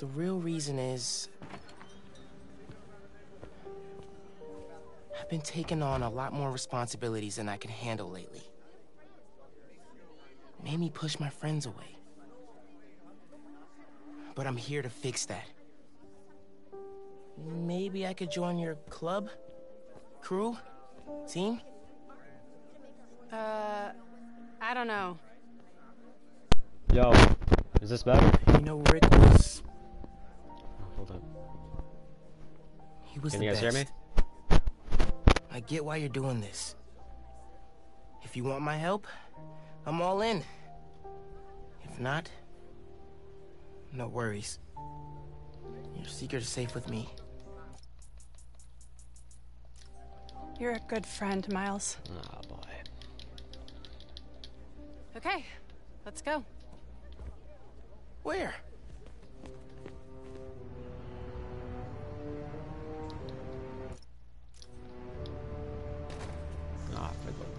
The real reason is... I've been taking on a lot more responsibilities than I can handle lately. Made me push my friends away. But I'm here to fix that. Maybe I could join your club? Crew? Team? Uh, I don't know. Yo, is this better? You know, Rick was... Hold up. He was Can the you guys best. hear me? I get why you're doing this. If you want my help, I'm all in. If not, no worries. Your secret is safe with me. You're a good friend, Miles. Oh boy. Okay, let's go. Where?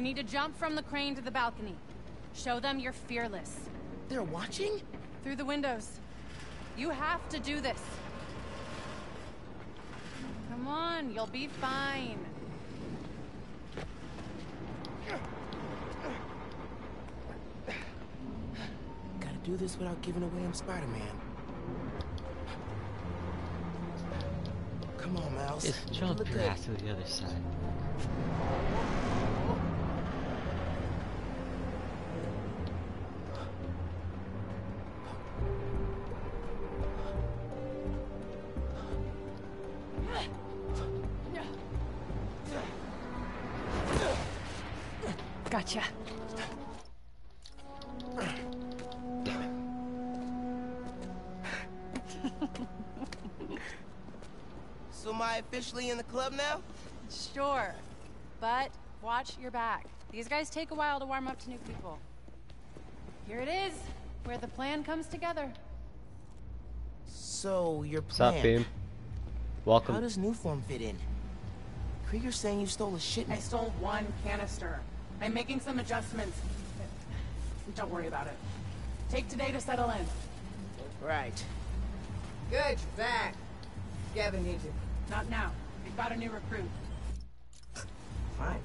You need to jump from the crane to the balcony. Show them you're fearless. They're watching? Through the windows. You have to do this. Come on, you'll be fine. Gotta do this without giving away I'm Spider-Man. Come on, Miles. Just You jump look your good. ass to the other side. Gotcha. So am I officially in the club now? Sure. But watch your back. These guys take a while to warm up to new people. Here it is, where the plan comes together. So, your What's plan. up, Beam? Welcome. How does Nuform fit in? Krieger's saying you stole a shipment. I stole one canister. I'm making some adjustments. Don't worry about it. Take today to settle in. Right. Good, you're back. Gavin needs you. Not now. We've got a new recruit. Fine.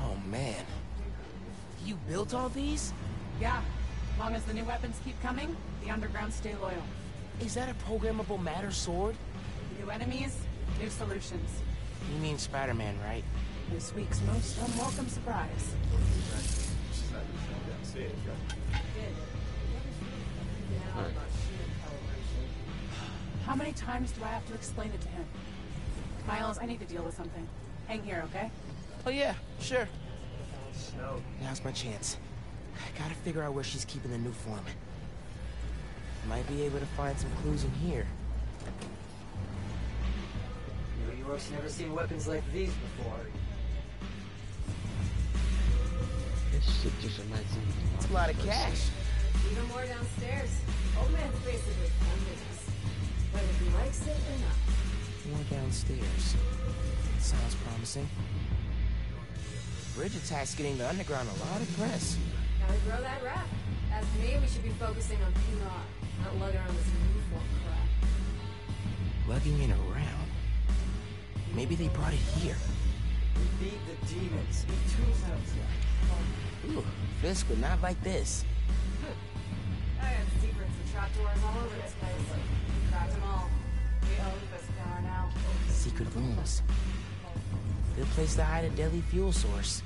Oh, man. You built all these? Yeah. Long as the new weapons keep coming, the underground stay loyal. Is that a programmable matter sword? New enemies, new solutions. You mean Spider-Man, right? This week's most unwelcome surprise. Alright. How many times do I have to explain it to him? Miles, I need to deal with something. Hang here, okay? Oh, yeah, sure. Now's my chance. I gotta figure out where she's keeping the Nuform. Might be able to find some clues in here. New York's never seen weapons like these before. This shit just reminds me It's a lot of cash. Even more downstairs. Old man's basically funding us. Whether he likes it or not. More downstairs. Sounds promising. Bridge attack's getting the underground a lot of press. Gotta grow that rap. As me, we should be focusing on PR, not lugging around this uniform crap. Lugging it around. Maybe they brought it here. We beat the demons. He tunes out Ooh, Fisk would not like this. I got secrets and trapdoors all over this place. We cracked them all. We own this power now. Secret rooms. Good place to hide a deadly fuel source.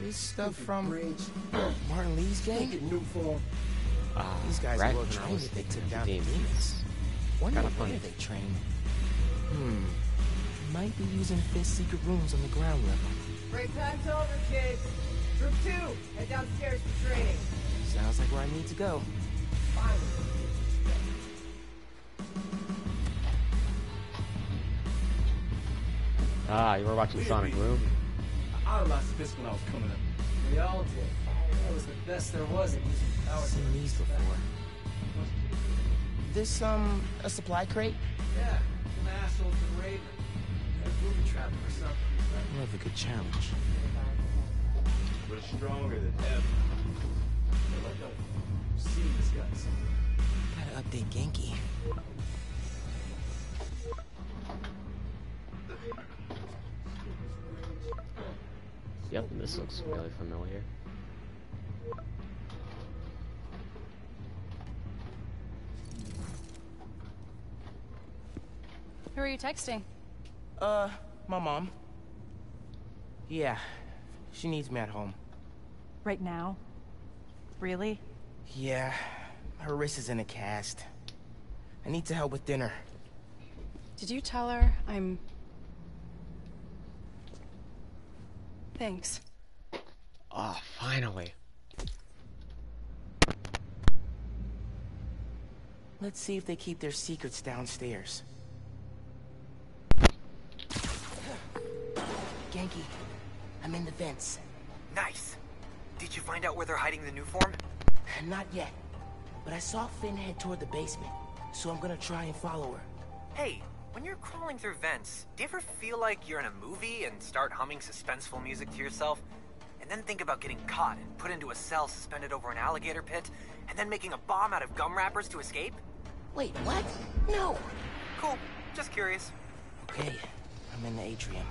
this stuff from Martin Li's gang? New form. Ah, These guys right are well trained if they thinking took down demons. the demons. Wonder Kinda where they train. Hmm. Might be using Fisk's secret rooms on the ground level. Break time's over, kids. Group two, head downstairs for training. Sounds like where I need to go. Ah, you were watching Sonic Boom? I lost this when I was coming up. We all did. That was the best there was at using power. Seen these before. This, um, a supply crate? Yeah, some assholes been raiding. Got a booby trap or something. Love a good challenge. We're stronger than ever. Feel like I've this guy. Gotta update Ganke. Yep, this looks really familiar. Who are you texting? Uh, my mom. Yeah, she needs me at home. Right now? Really? Yeah, her wrist is in a cast. I need to help with dinner. Did you tell her I'm. Thanks. Oh, finally. Let's see if they keep their secrets downstairs. Ganke, I'm in the vents. Nice. Did you find out where they're hiding the Nuform? Not yet, but I saw Phin head toward the basement, so I'm gonna try and follow her. Hey, when you're crawling through vents, do you ever feel like you're in a movie and start humming suspenseful music to yourself? And then think about getting caught and put into a cell suspended over an alligator pit, and then making a bomb out of gum wrappers to escape? Wait, what? No! Cool. Just curious. Okay, I'm in the atrium.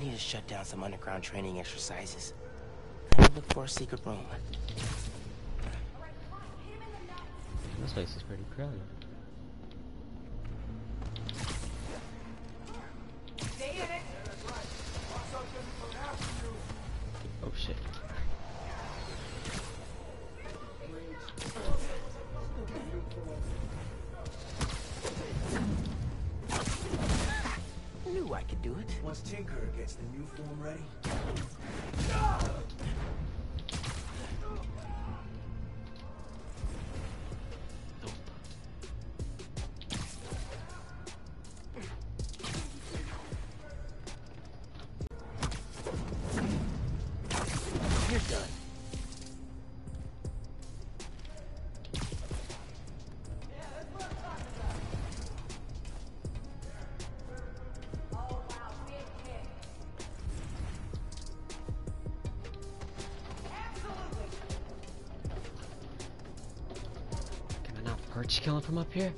I need to shut down some underground training exercises. Then I'll look for a secret room. This place is pretty crowded. Gets the new form ready, Aren't you killing from up here?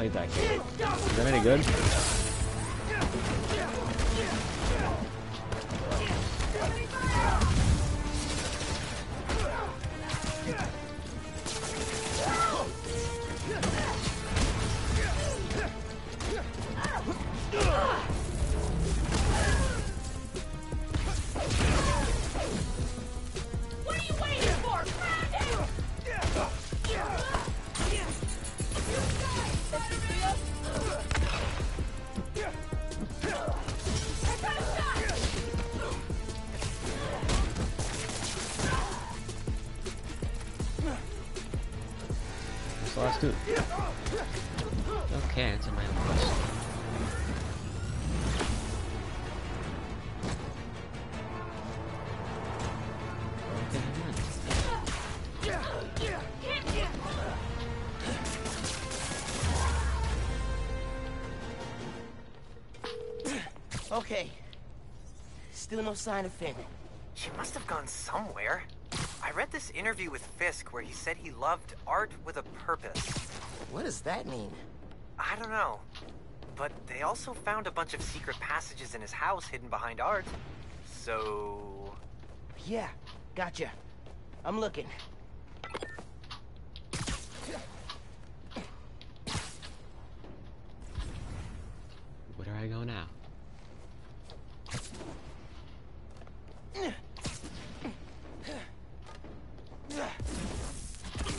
Played that game. Is that any good? Do it. Okay, answer my own question. Okay. Still no sign of Phin. She must have gone somewhere. I read this interview with Fisk where he said he loved art with a purpose. What does that mean? I don't know. But they also found a bunch of secret passages in his house hidden behind art. So. Yeah, gotcha. I'm looking. Where do I go now?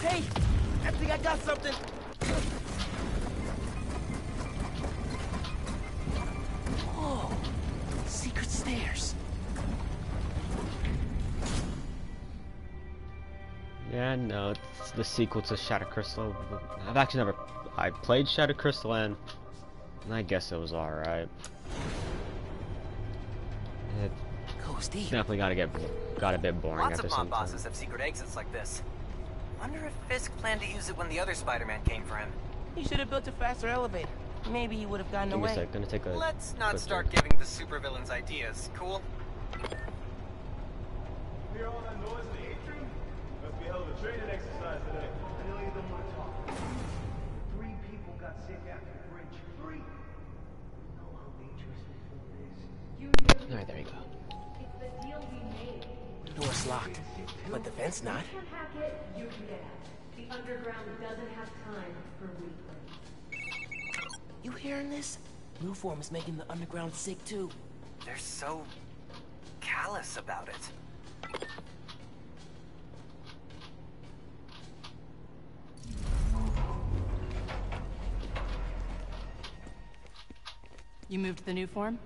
Hey! I think I got something! Oh, secret stairs. Yeah, no, it's the sequel to Shadow Crystal. I've actually never. I played Shadow Crystal and, and I guess it was alright. It Goes deep. definitely got to get got a bit boring Lots after of some mob time. bosses have secret exits like this. I wonder if Fisk planned to use it when the other Spider-Man came for him. He should have built a faster elevator. Maybe he would have gotten Give me a away. sec. Gonna take a. Let's not start drink. giving the supervillains ideas, cool? Hear all that noise in the atrium? Must be a hell of a training exercise today. I know you don't want to talk. Three people got sick after the bridge. Three! You know how dangerous this zone is. Alright, there you go. It's the deal we made. Door's locked, but the vent's not. You can hack it, you can get out. The underground doesn't have time for weaklings. You hearing this? Nuform is making the underground sick too. They're so callous about it. You moved the Nuform?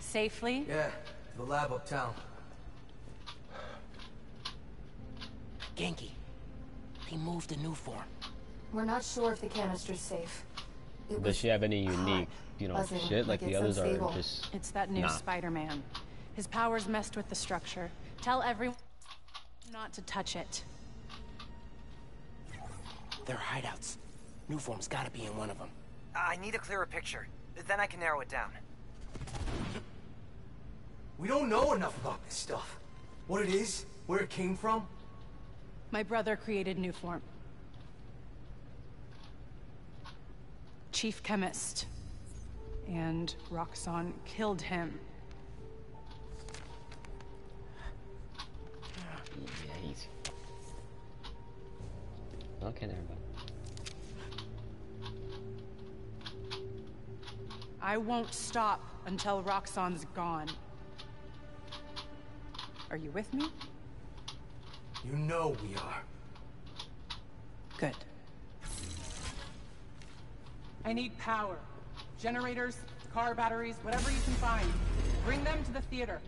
Safely? Yeah, to the lab uptown. Ganke, they moved a Nuform. We're not sure if the canister's safe. It Does she have any unique, you know, buzzing, shit like, like the others unstable. are just It's that new Nah. Spider-Man. His powers messed with the structure. Tell everyone not to touch it. They're hideouts. Nuform's gotta be in one of them. I need a clearer picture. Then I can narrow it down. We don't know enough about this stuff. What it is, where it came from. My brother created Nuform. Chief chemist. And Roxxon killed him. yeah, easy. Okay, never mind. I won't stop until Roxxon's gone. Are you with me? You know we are. Good. I need power. Generators, car batteries, whatever you can find. Bring them to the theater.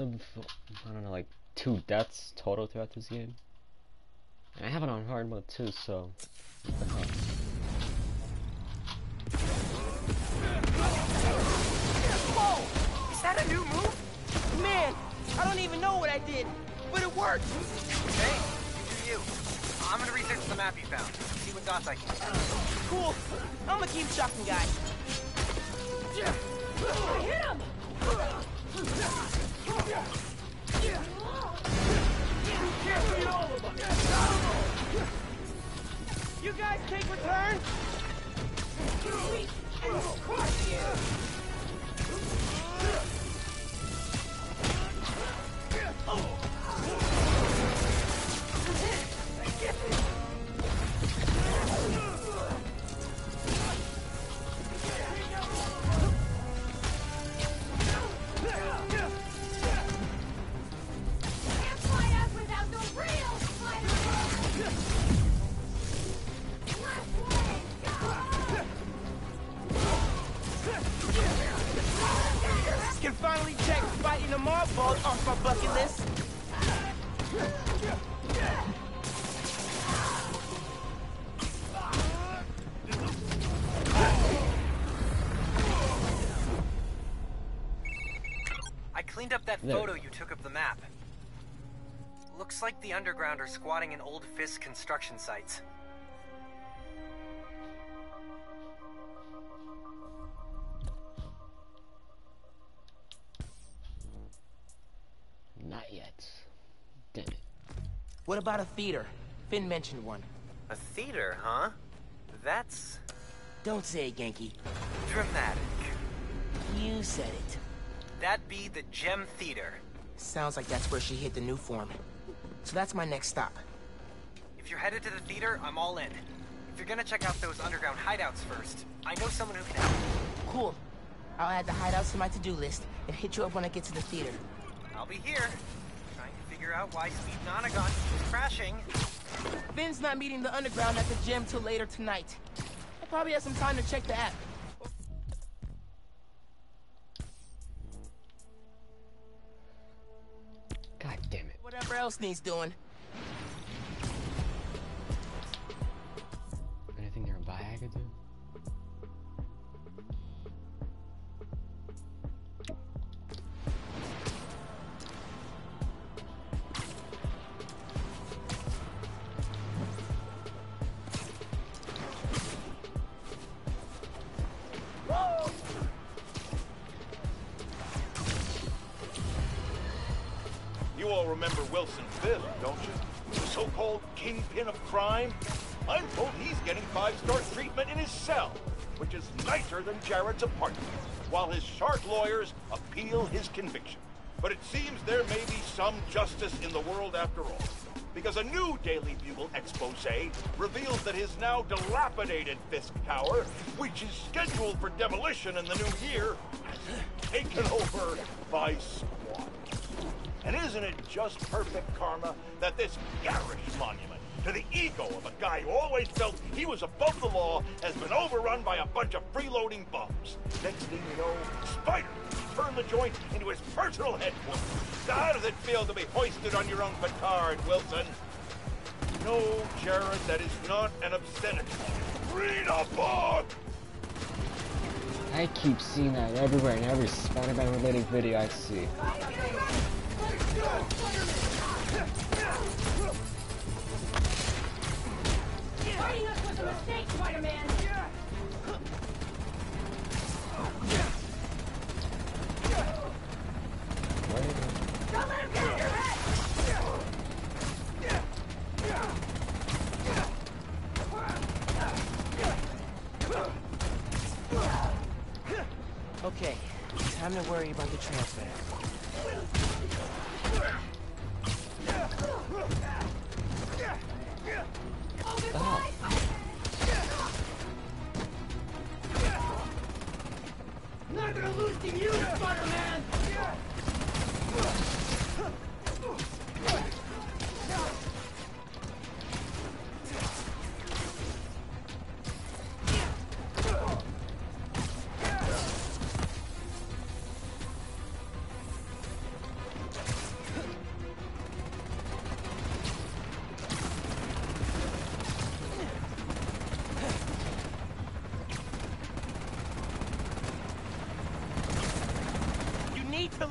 Of the I don't know, like two deaths total throughout this game. And I have it on hard mode too, so. what the hell. Is that a new move? Man, I don't even know what I did, but it worked! Okay, you do you. I'm gonna research the map you found. See what dots I can. Cool. I'm gonna keep shocking guys. You guys take return? Can that There. photo you took of the map. Looks like the underground are squatting in old Fisk construction sites. Not yet. Damn it. What about a theater? Phin mentioned one. A theater, huh? That's Don't say it, Ganke. dramatic. You said it. That'd be the Gem Theater. Sounds like that's where she hid the Nuform. So that's my next stop. If you're headed to the theater, I'm all in. If you're gonna check out those underground hideouts first, I know someone who can help. Cool. I'll add the hideouts to my to-do list and hit you up when I get to the theater. I'll be here, trying to figure out why Steve Nonagon keeps crashing. Phin's not meeting the underground at the gym till later tonight. I probably have some time to check the app. God damn it. Whatever else needs doing. You all remember Wilson Fisk, don't you? The so-called kingpin of crime? I'm told he's getting five-star treatment in his cell, which is nicer than Jared's apartment, while his shark lawyers appeal his conviction. But it seems there may be some justice in the world after all, because a new Daily Bugle expose reveals that his now dilapidated Fisk Tower, which is scheduled for demolition in the new year, has taken over by. And isn't it just perfect karma that this garish monument to the ego of a guy who always felt he was above the law has been overrun by a bunch of freeloading bums? Next thing you know, Spider turned the joint into his personal headquarters. How does it feel to be hoisted on your own petard, Wilson? No, Jared, that is not an obscenity. Read a book! I keep seeing that everywhere in every Spider-Man related video I see. Okay, time to worry about the transmitter. Not gonna lose to you, Spider-Man!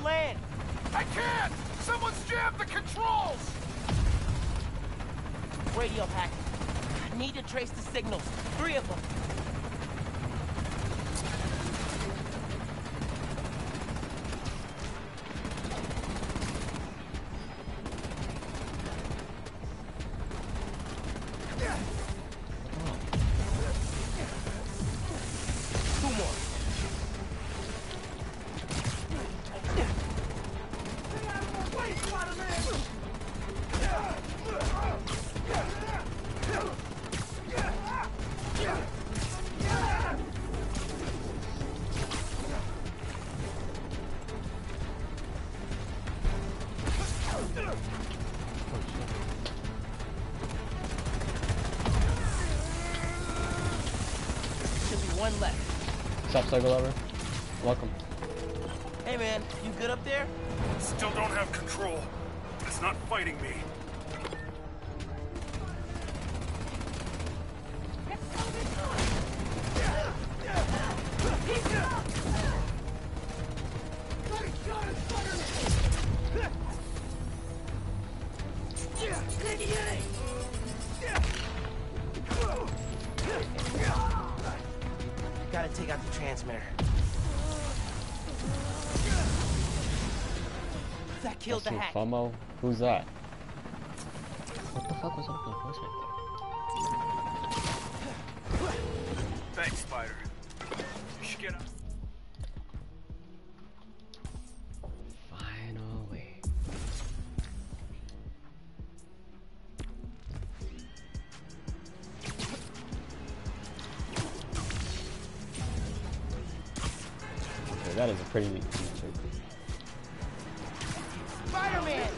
Land! I can't! Someone's jammed the controls! Radio hack. I need to trace the signals. Three of them. agora. That's hack. FOMO? Who's that? What the fuck was up with the voice right Thanks, Spider. You should get up. Finally. Okay, that is a pretty neat feature. Spider-Man!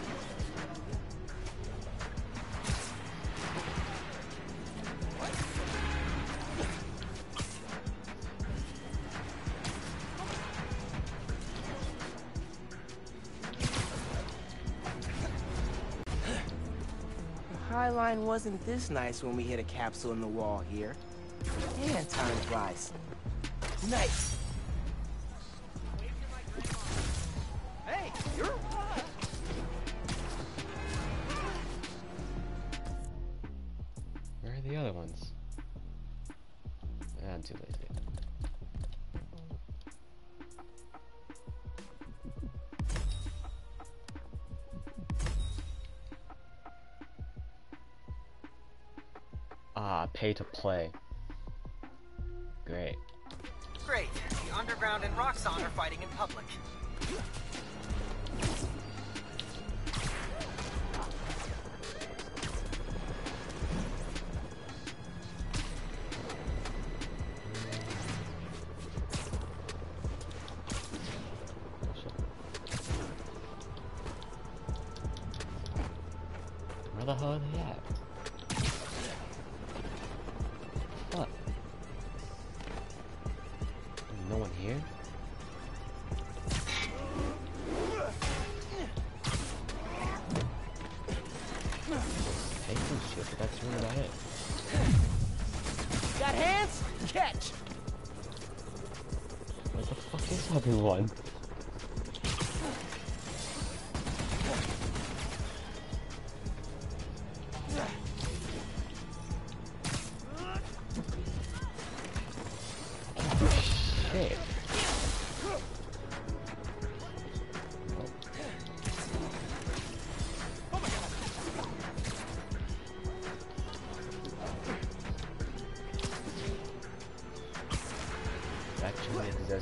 The High Line wasn't this nice when we hit a capsule in the wall here. And time flies. Nice.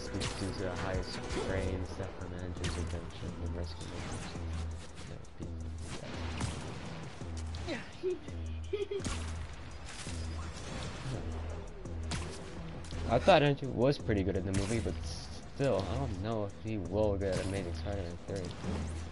The highest managers and rescue I thought Andrew was pretty good in the movie, but still, I don't know if he will get Amazing Spider-Man 3.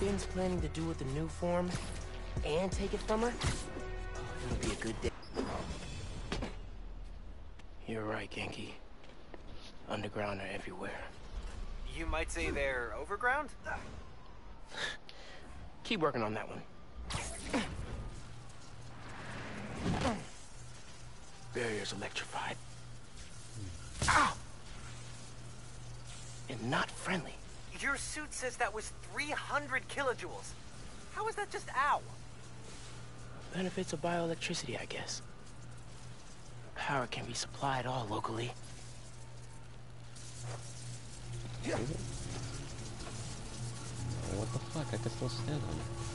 Phin's planning to do with the Nuform and take it from her, oh, it'll be a good day. You're right, Ganke. Underground are everywhere. You might say they're overground? Keep working on that one. Barrier's electrified. Ow! And not friendly. Your suit says that was 300 kilojoules. How is that just ow? Benefits of bioelectricity, I guess. Power can be supplied all locally. Is it? Oh, what the fuck? I can still stand on it.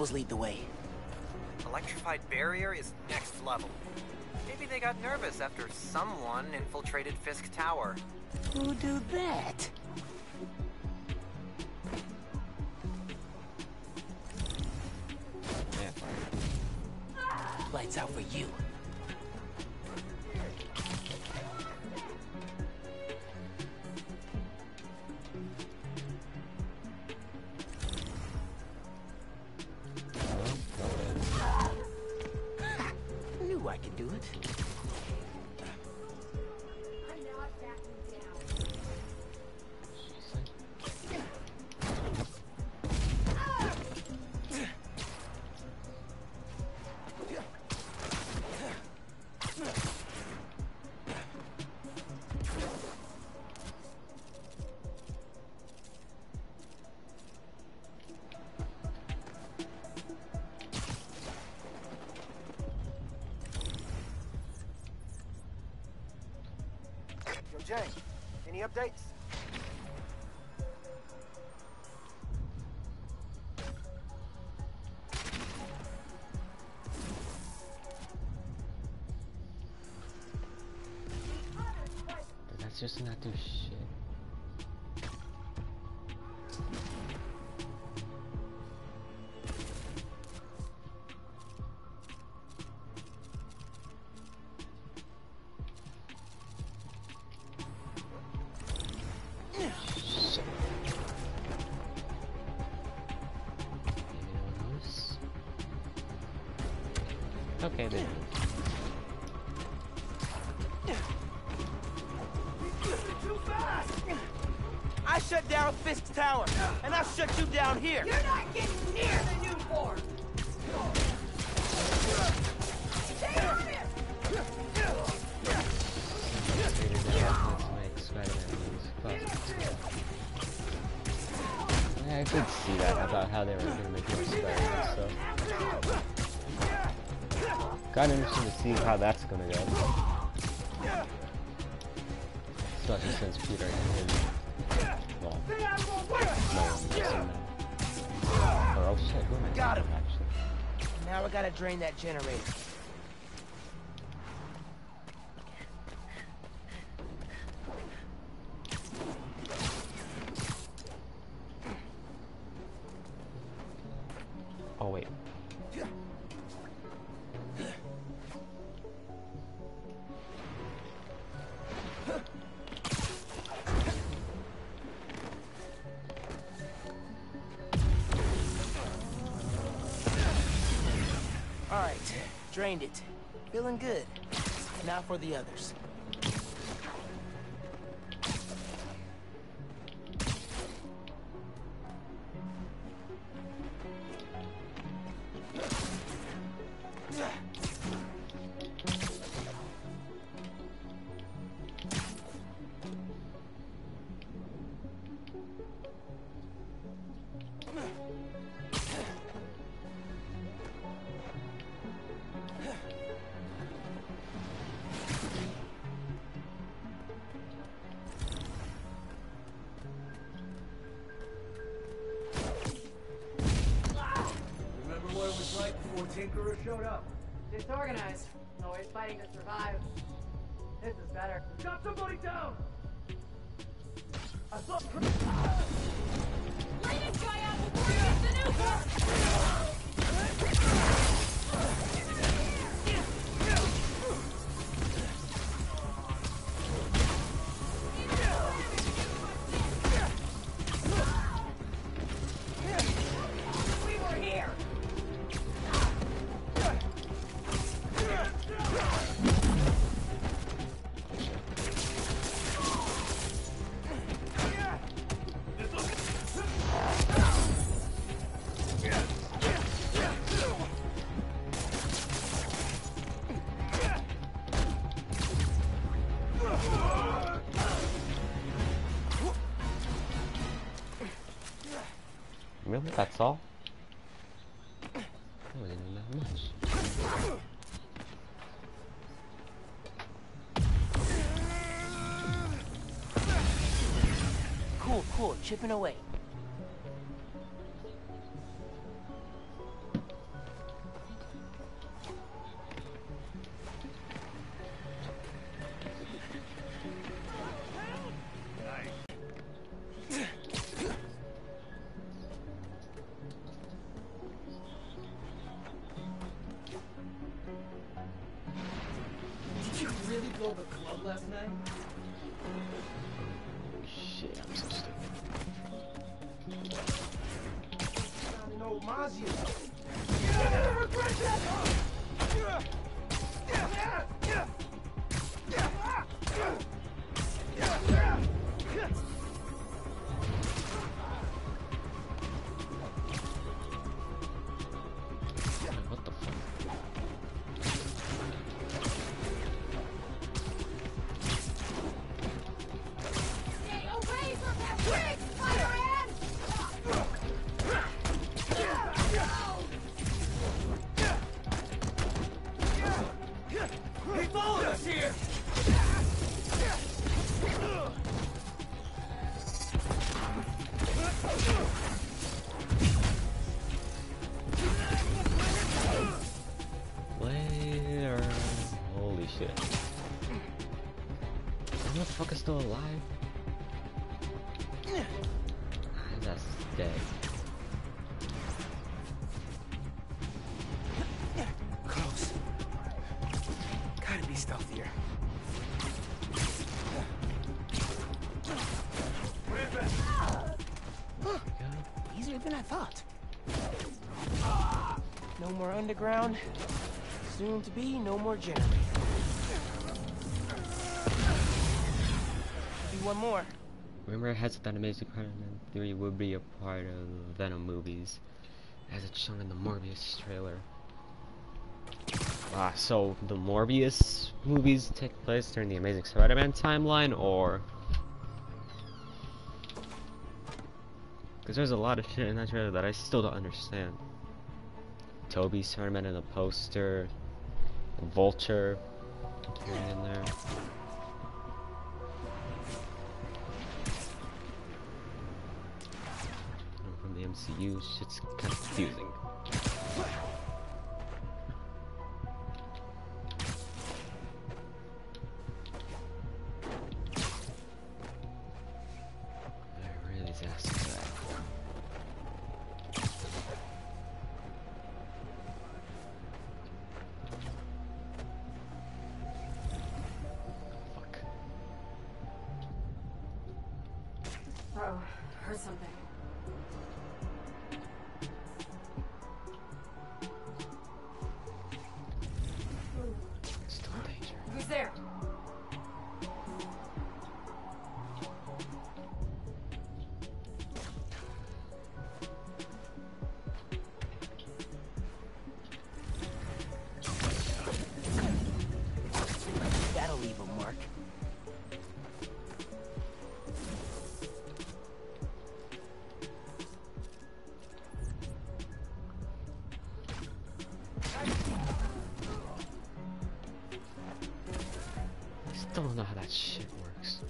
Lead the way. Electrified barrier is next level. Maybe they got nervous after someone infiltrated Fisk Tower. Who do that? just not do. drain that generator. for the others. showed up. Disorganized, always fighting to survive. This is better. Shot somebody down! I saw... that's all. Oh, didn't that much. Cool, cool, chipping away. Old Mazio. What more underground. Soon to be no more generator. Be one more. Remember, heads that Amazing Spider-Man 3 would be a part of Venom movies, as it's shown in the Morbius trailer. Ah, so the Morbius movies take place during the Amazing Spider-Man timeline, or because there's a lot of shit in that trailer that I still don't understand. Tobey Spider-Man in the poster, Vulture in there. from the MCU, shit's kind of confusing. Something. Know how that shit works.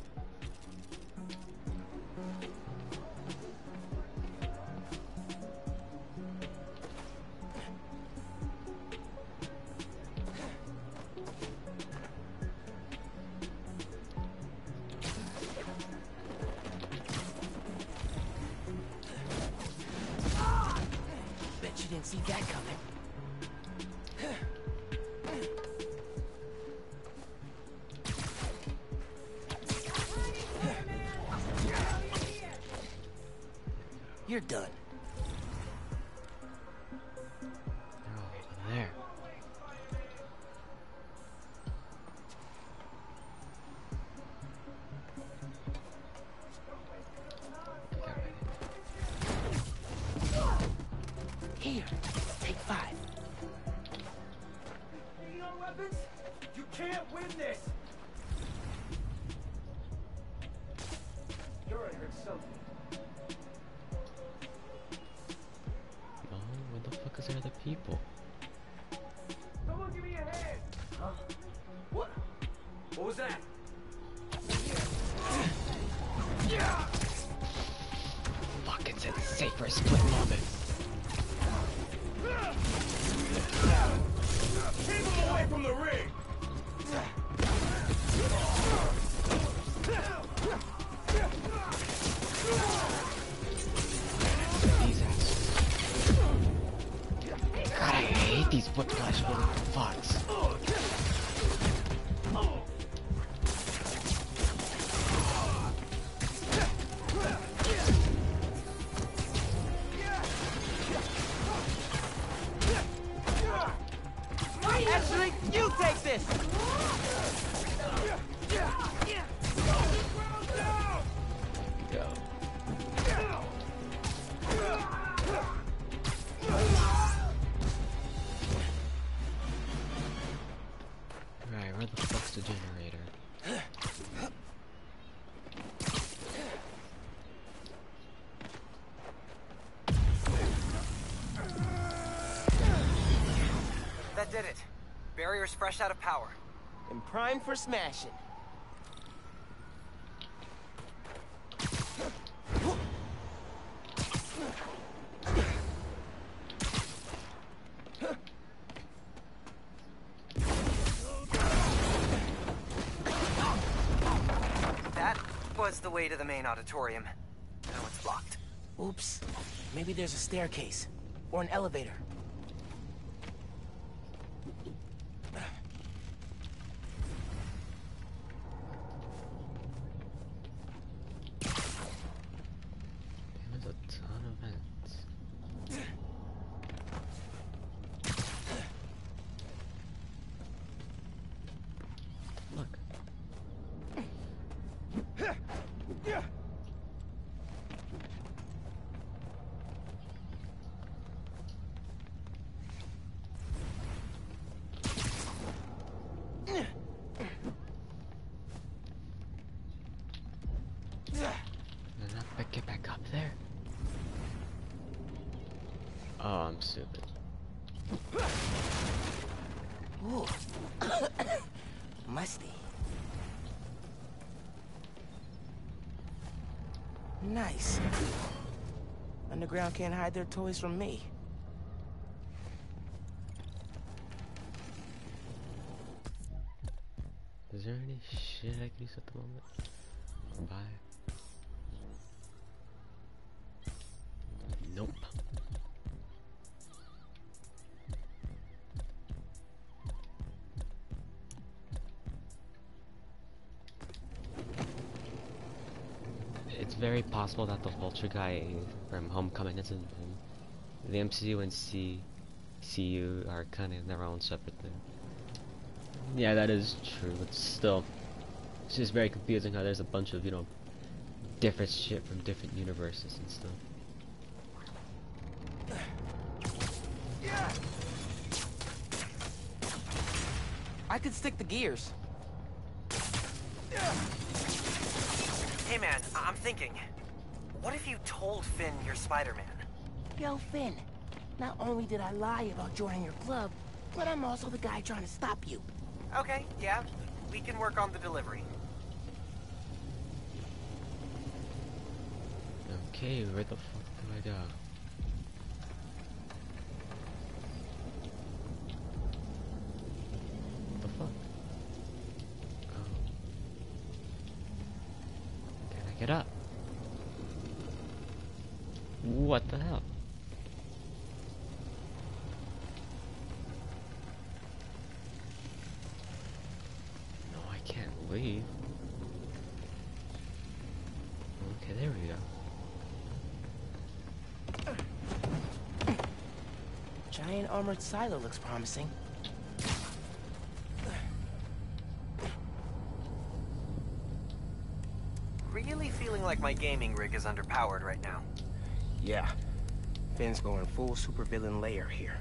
Bet you didn't see that coming. People? Someone give me a hand! Huh? What? What was that? Barrier's fresh out of power. And prime for smashing. That was the way to the main auditorium. Now it's blocked. Oops. Maybe there's a staircase. Or an elevator. There's a ton of vents. Look. Can I not back- get back up there? Oh, I'm stupid. Ooh. Musty. Nice. Underground can't hide their toys from me. Is there any shit I can use at the moment? Or very possible that the Vulture guy from Homecoming isn't him. The MCU and C CU are kind of their own separate thing. Yeah, that is true, but still, it's just very confusing how there's a bunch of, you know, different shit from different universes and stuff. I could stick the gears. Hey man, I- I'm thinking. What if you told Phin you're Spider-Man? Yo, Phin. Not only did I lie about joining your club, but I'm also the guy trying to stop you. Okay, yeah. We can work on the delivery. Okay, where the fuck do I go? What the fuck? Oh. Can I get up? What the hell? No, I can't leave. Okay, there we go. Giant armored silo looks promising. Really feeling like my gaming rig is underpowered right now. Yeah. Phin's going full supervillain layer here.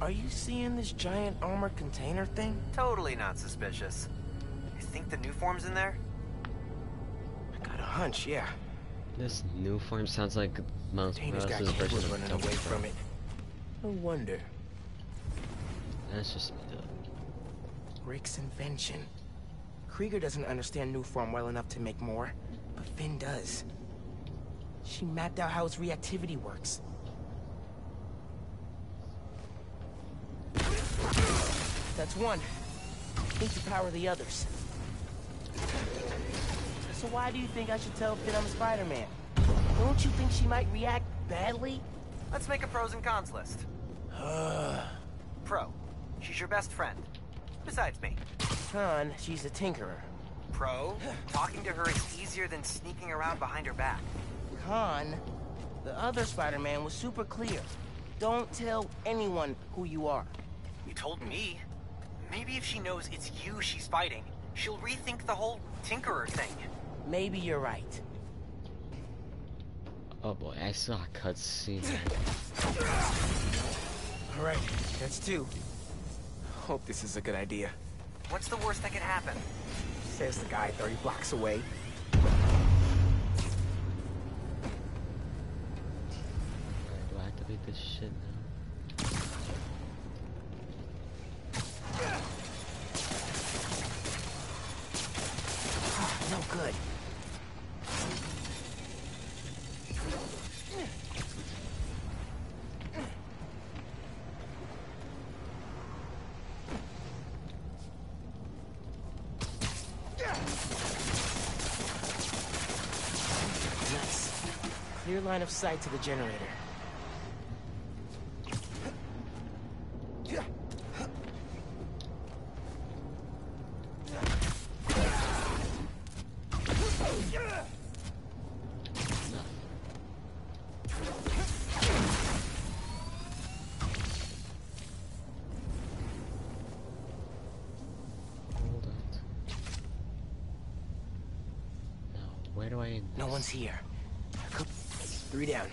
Are you seeing this giant armor container thing? Totally not suspicious. You think the Nuform's in there? I got a hunch, yeah. This Nuform sounds like Miles Container's got Morales' version of running away from it. No wonder. That's just me. Rick's invention. Krieger doesn't understand Nuform well enough to make more, but Phin does. She mapped out how its reactivity works. That's one. Need to power the others. So why do you think I should tell Phin I'm Spider-Man? Don't you think she might react badly? Let's make a pros and cons list. Pro. She's your best friend. Besides me. Con, she's a tinkerer. Pro. Talking to her is easier than sneaking around behind her back. Con, the other Spider-Man was super clear. Don't tell anyone who you are. You told me. Maybe if she knows it's you she's fighting, she'll rethink the whole Tinkerer thing. Maybe you're right. Oh boy, I saw a cutscene. All right, that's two. Hope this is a good idea. What's the worst that could happen? Says the guy 30 blocks away. Do I activate this shit now? No good. Nice. Clear line of sight to the generator. Hold it. Now, where do I end No one's here. Cook- Three down.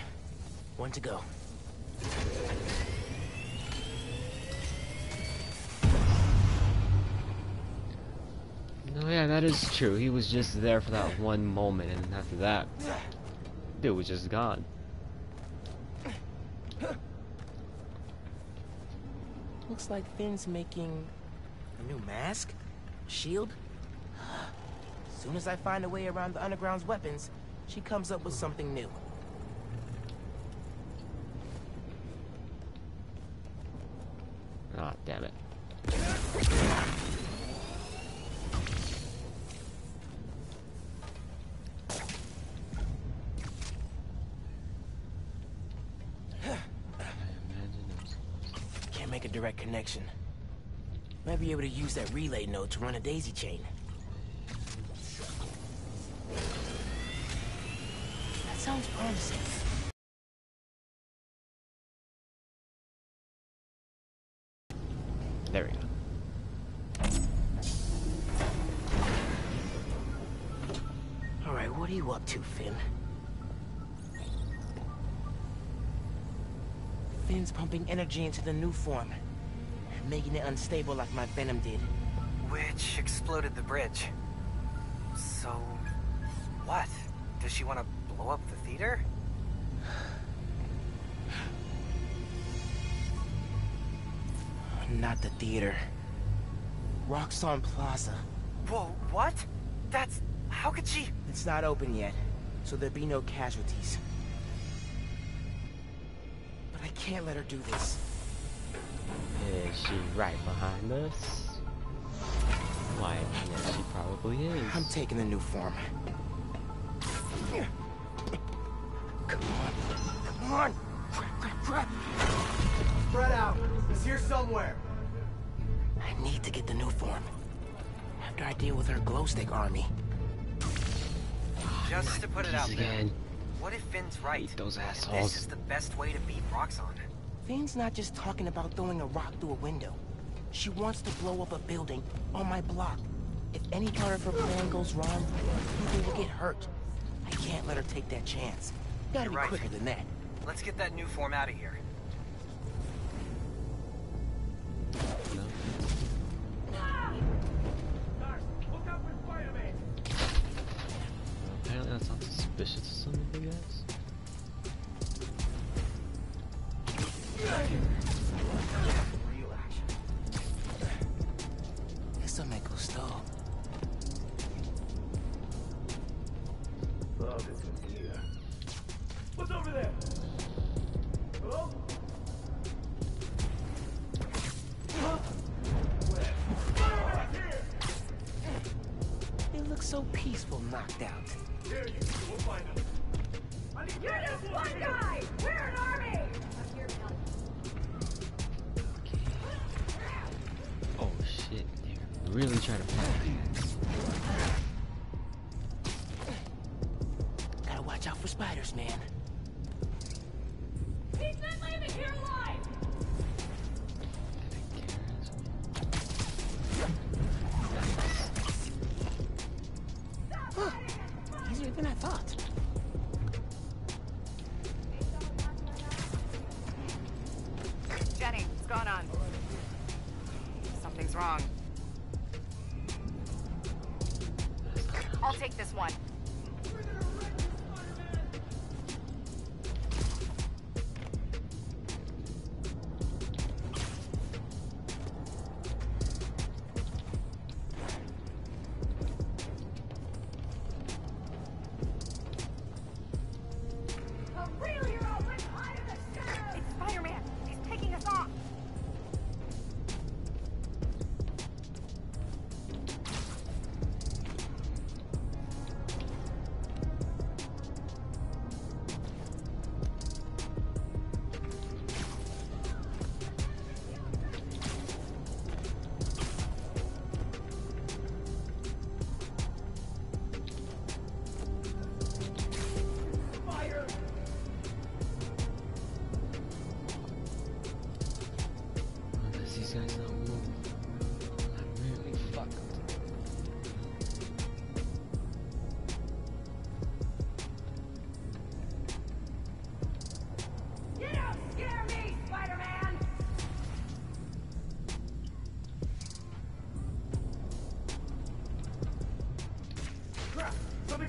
One to go. No, yeah, that is true. He was just there for that one moment, and after that, dude was just gone. Looks like Phin's making a new mask? Shield? Soon as I find a way around the Underground's weapons, she comes up with something new. Ah, damn it. Can't make a direct connection. Might be able to use that relay node to run a daisy chain. That sounds promising. There we go. Alright, what are you up to, Phin? Phin's pumping energy into the Nuform, making it unstable like my venom did. Which exploded the bridge. So, what? Does she want to blow up the theater? Not the theater. Roxxon Plaza. Whoa, what? That's... how could she... It's not open yet, so there'll be no casualties. But I can't let her do this. Is she right behind us? Why, yes, she probably is. I'm taking the Nuform. Come on. Come on. Crap, crap, crap. Spread out. He's here somewhere. I need to get the Nuform. After I deal with her glow stick army. Just to put it out These there, what if Phin's right? Those assholes. This is the best way to beat Roxxon. Phin's not just talking about throwing a rock through a window. She wants to blow up a building on my block. If any part of her plan goes wrong, people will get hurt. I can't let her take that chance. Gotta You're be right. quicker than that. Let's get that Nuform out of here. Apparently that's not suspicious to some of you guys. So peaceful knocked out. Here. We'll find. You're just one guy! We're an army! Oh shit, they're really trying to pack.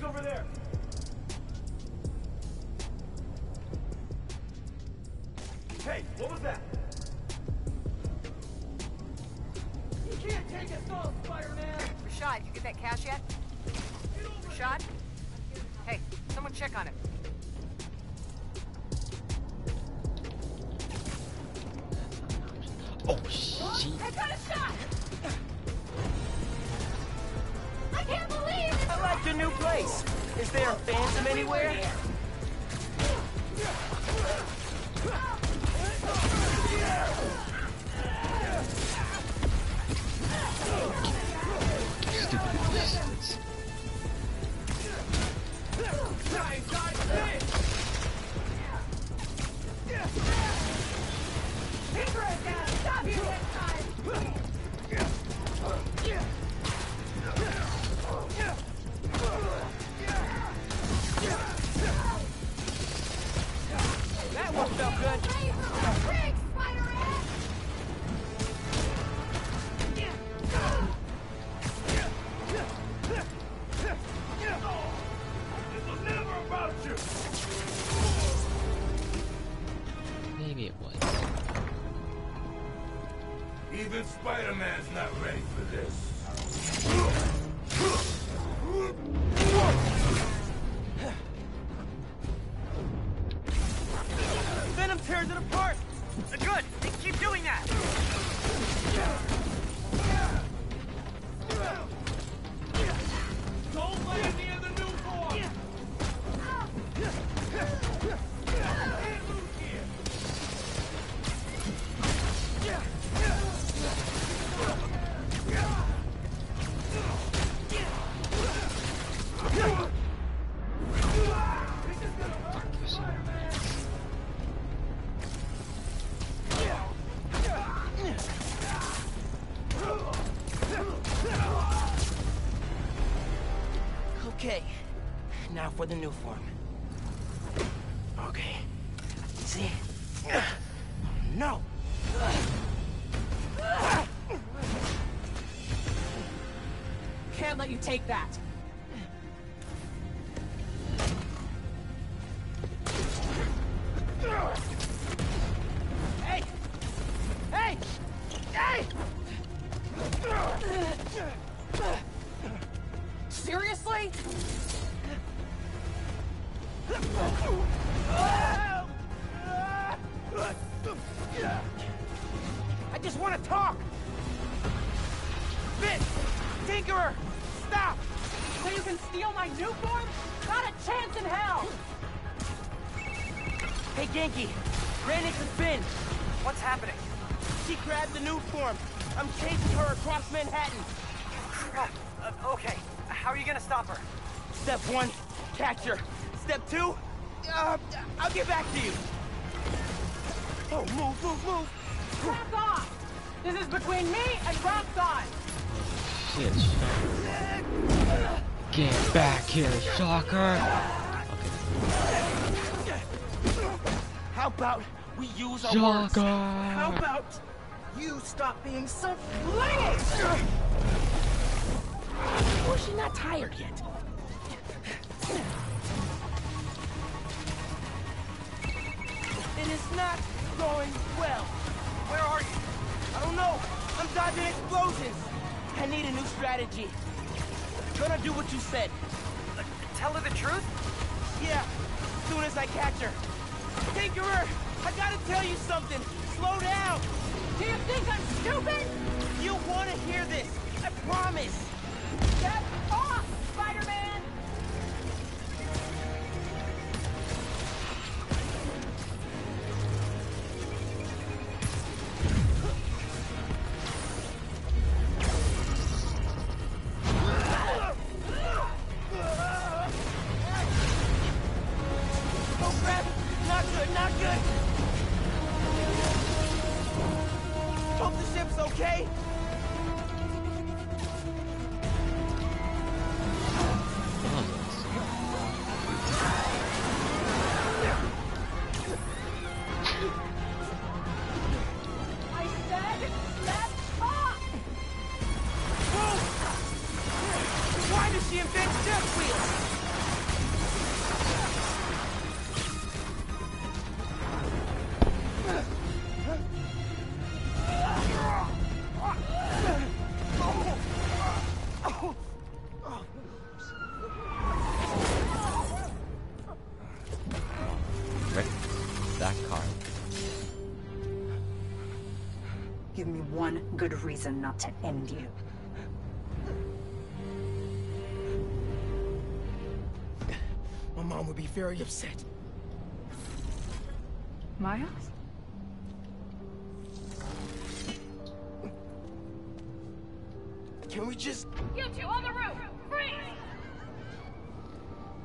Something over there. Hey, what was that? You can't take us all, Spider-Man! Rashad, you get that cash yet? Rashad? Hey, someone check on him. Place. Is there a phantom anywhere? For the Nuform. Okay. See? No! Can't let you take that. Here, Shocker! How about we use our words? Shocker! How about you stop being so flingy? Or oh, is she not tired yet? It is not going well. Where are you? I don't know. I'm dodging explosions. I need a new strategy. Gonna do what you said. Tell her the truth? Yeah, as soon as I catch her. Tinkerer, I gotta tell you something. Slow down. Do you think I'm stupid? You wanna hear this. I promise. Get good reason not to end you. My mom would be very upset. Miles? Can we just... You two on the roof! Freeze!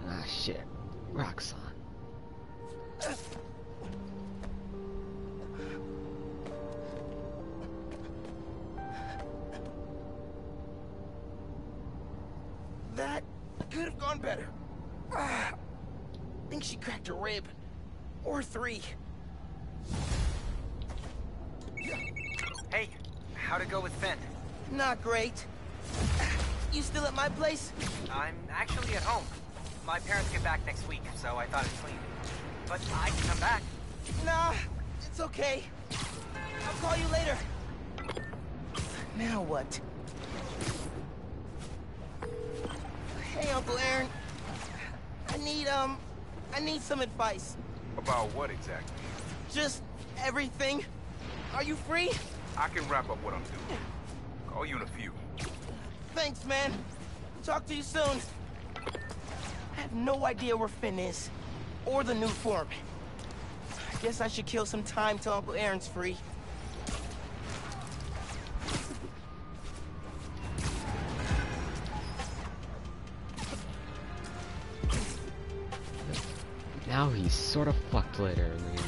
Ah, shit. Roxxon. Cracked a rib. Or three. Hey, how'd it go with Phin? Not great. You still at my place? I'm actually at home. My parents get back next week, so I thought it's clean. But I can come back. Nah, it's okay. I'll call you later. Now what? Hey, Uncle Aaron. I need, um, I need some advice. About what exactly? Just everything. Are you free? I can wrap up what I'm doing. Call you in a few. Thanks, man. Talk to you soon. I have no idea where Phin is. Or the Nuform. I guess I should kill some time till Uncle Aaron's free. Now he's sort of fucked later in the game.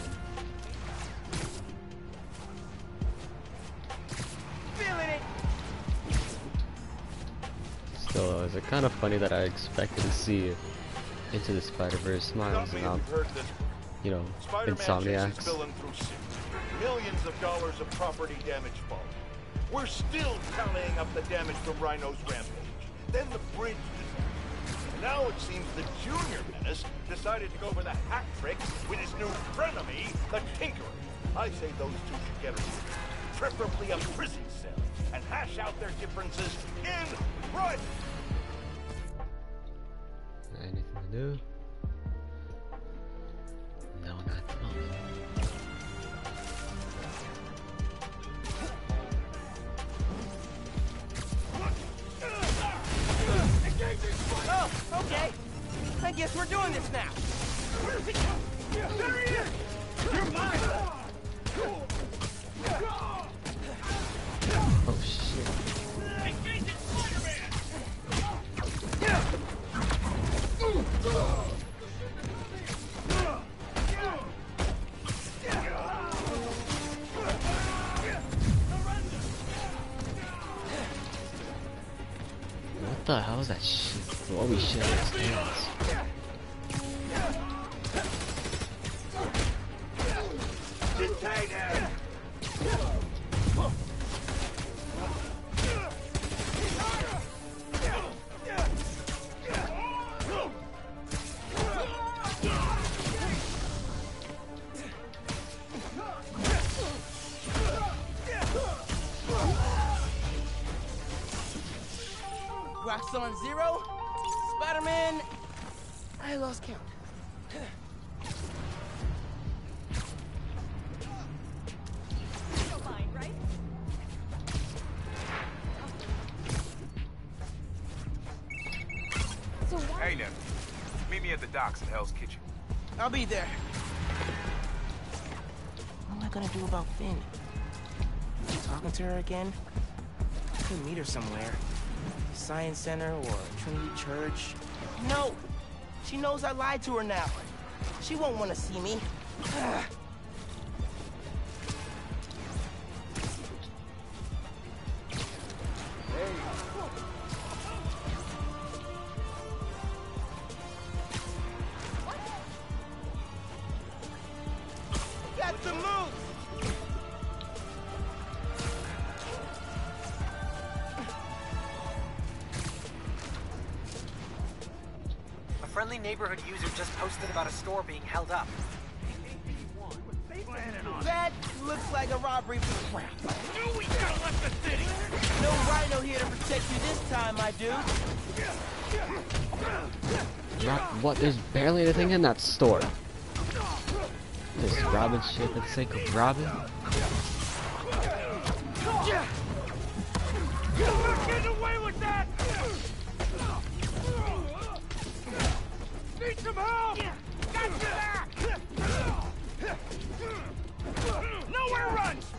Still, is it kind of funny that I expected to see Into the Spider-Verse Miles and now, you know, Insomniacs. villain through city. Millions of dollars of property damage fall. We're still tallying up the damage from Rhino's rampage. Then the bridge now it seems the Junior Menace decided to go for the hat trick with his new frenemy, the Tinkerer. I say those two should get a preferably a prison cell, and hash out their differences in private. Anything to do? No, not the moment. Okay. I guess we're doing this now. There he is! You're mine! Oh shit. What the hell is that shit? Shit, it's hands. Again? I could meet her somewhere. Science Center or Trinity Church. No! She knows I lied to her now. She won't want to see me. held up. That looks like a robbery for the crowd. Knew we should have left the city. No rhino here to protect you this time, my dude. Not what? There's barely anything in that store. Just robbing shit for the sake of robbing. Need some help!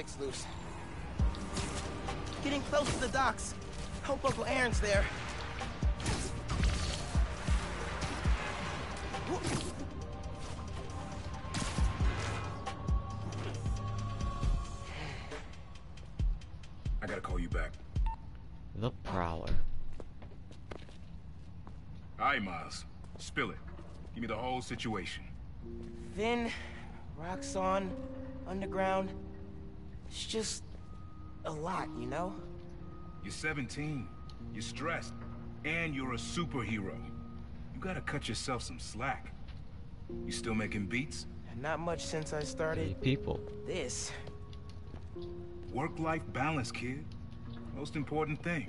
convicts loose. Getting close to the docks. Hope Uncle Aaron's there. I gotta call you back. The Prowler. Alright, Miles. Spill it. Give me the whole situation. Phin, Roxxon, Underground. It's just a lot, you know? You're 17. You're stressed. And you're a superhero. You gotta cut yourself some slack. You still making beats? Not much since I started. People. This. Work-life balance, kid. Most important thing.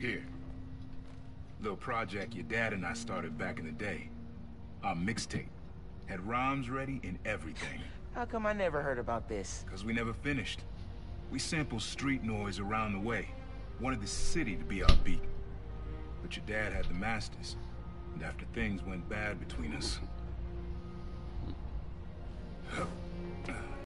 Here. Little project your dad and I started back in the day. Our mixtape. Had rhymes ready and everything. How come I never heard about this? Because we never finished. We sampled street noise around the way. Wanted the city to be our beat. But your dad had the masters. And after things went bad between us...